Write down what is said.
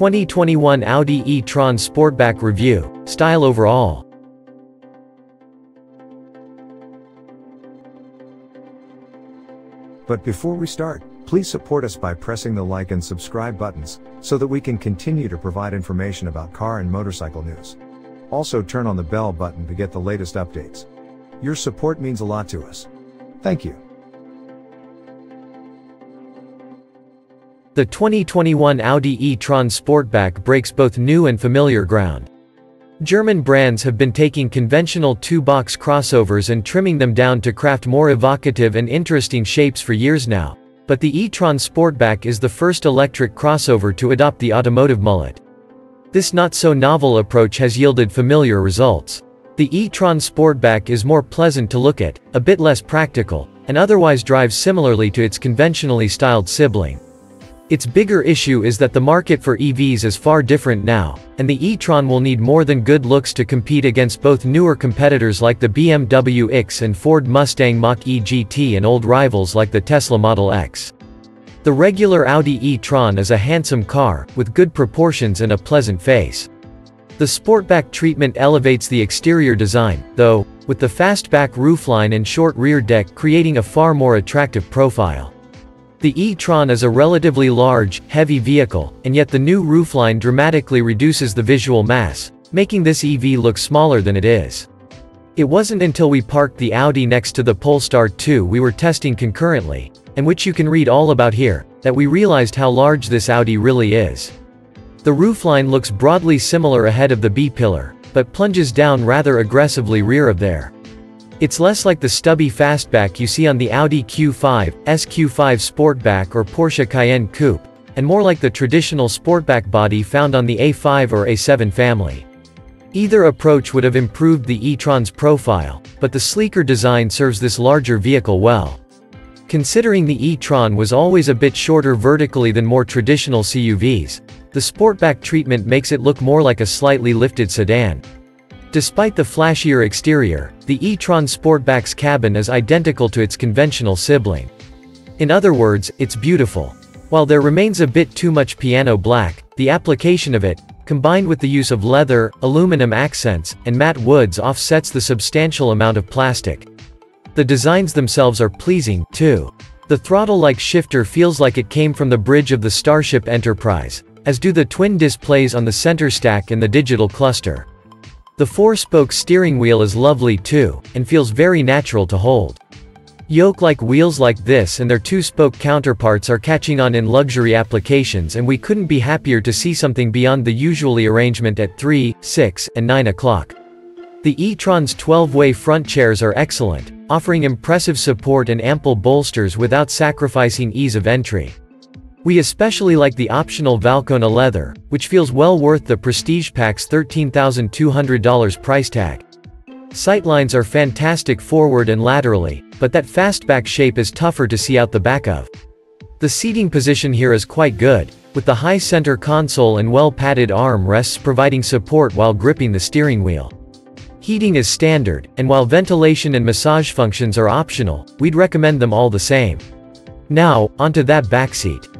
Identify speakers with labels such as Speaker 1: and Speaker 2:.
Speaker 1: 2021 Audi e-tron Sportback Review, Style Overall.
Speaker 2: But before we start, please support us by pressing the like and subscribe buttons, so that we can continue to provide information about car and motorcycle news. Also turn on the bell button to get the latest updates. Your support means a lot to us. Thank you.
Speaker 1: The 2021 Audi e-tron Sportback breaks both new and familiar ground. German brands have been taking conventional two-box crossovers and trimming them down to craft more evocative and interesting shapes for years now. But the e-tron Sportback is the first electric crossover to adopt the automotive mullet. This not-so-novel approach has yielded familiar results. The e-tron Sportback is more pleasant to look at, a bit less practical, and otherwise drives similarly to its conventionally styled sibling. Its bigger issue is that the market for EVs is far different now, and the e-tron will need more than good looks to compete against both newer competitors like the BMW iX and Ford Mustang Mach-E GT and old rivals like the Tesla Model X. The regular Audi e-tron is a handsome car, with good proportions and a pleasant face. The Sportback treatment elevates the exterior design, though, with the fastback roofline and short rear deck creating a far more attractive profile. The e-tron is a relatively large, heavy vehicle, and yet the new roofline dramatically reduces the visual mass, making this EV look smaller than it is. It wasn't until we parked the Audi next to the Polestar 2 we were testing concurrently, and which you can read all about here, that we realized how large this Audi really is. The roofline looks broadly similar ahead of the B-pillar, but plunges down rather aggressively rear of there. It's less like the stubby fastback you see on the Audi Q5, SQ5 Sportback or Porsche Cayenne Coupe, and more like the traditional Sportback body found on the A5 or A7 family. Either approach would have improved the e-tron's profile, but the sleeker design serves this larger vehicle well. Considering the e-tron was always a bit shorter vertically than more traditional CUVs, the Sportback treatment makes it look more like a slightly lifted sedan. Despite the flashier exterior, the e-tron Sportback's cabin is identical to its conventional sibling. In other words, it's beautiful. While there remains a bit too much piano black, the application of it, combined with the use of leather, aluminum accents, and matte woods offsets the substantial amount of plastic. The designs themselves are pleasing, too. The throttle-like shifter feels like it came from the bridge of the Starship Enterprise, as do the twin displays on the center stack and the digital cluster. The four-spoke steering wheel is lovely too, and feels very natural to hold. Yoke-like wheels like this and their two-spoke counterparts are catching on in luxury applications and we couldn't be happier to see something beyond the usually arrangement at 3, 6, and 9 o'clock. The e-tron's 12-way front chairs are excellent, offering impressive support and ample bolsters without sacrificing ease of entry. We especially like the optional Valcona leather, which feels well worth the Prestige Pack's $13,200 price tag. Sightlines are fantastic forward and laterally, but that fastback shape is tougher to see out the back of. The seating position here is quite good, with the high center console and well-padded arm rests providing support while gripping the steering wheel. Heating is standard, and while ventilation and massage functions are optional, we'd recommend them all the same. Now, onto that backseat.